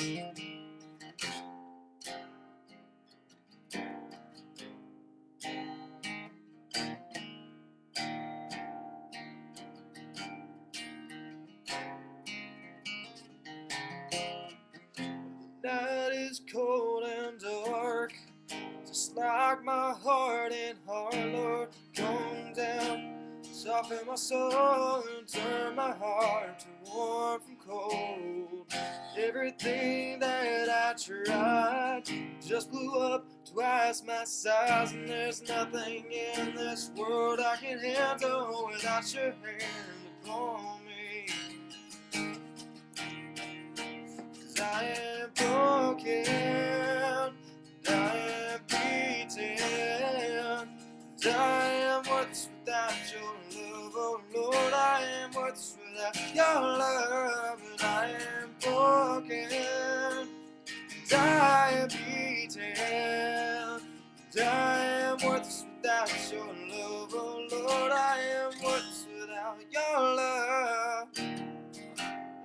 Night is cold and dark, just like my heart and heart, Lord. Come down, soften my soul, and turn my heart to warm from cold. Everything that I tried just blew up twice my size, and there's nothing in this world I can handle without your hand upon me. Cause I am broken, without your love, oh Lord, I am what's without your love, and I am broken, and I am beaten, and I am what's without your love, oh Lord, I am what's without your love.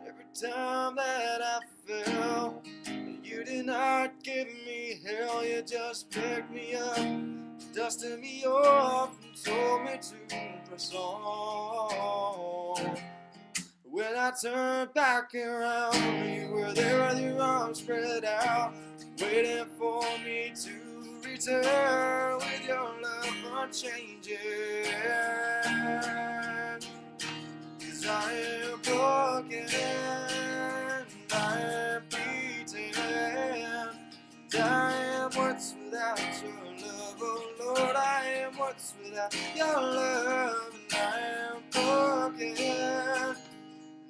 Every time that I fell, you did not give me hell, you just picked me up, dusted me off, and told me to press on. When I turned back around, you were there with your arms spread out, waiting for me to return with your love unchanging. Cause I am broken, What's without your love, and I am broken, and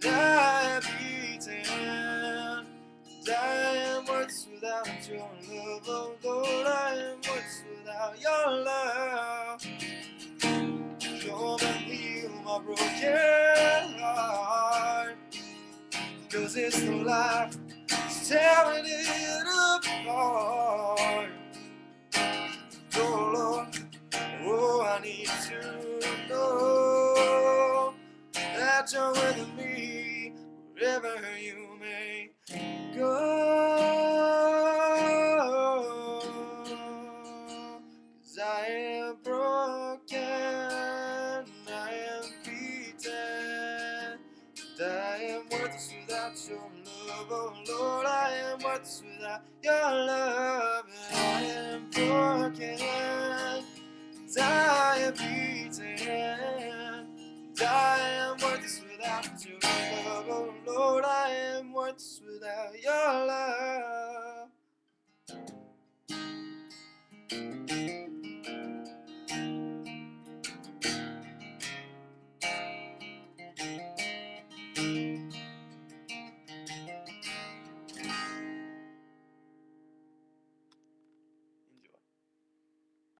I am beaten, and I am what's without your love, oh Lord, I am what's without your love. Come and heal my broken heart. Cause it's the life tearing it apart. Wherever you may go. Cause I am broken, I am beaten, and I am worthless without your love. Oh Lord, I am worthless without your love, and I am broken, and I am beaten, and I am worthless without your love. Lord, I am worthless without your love.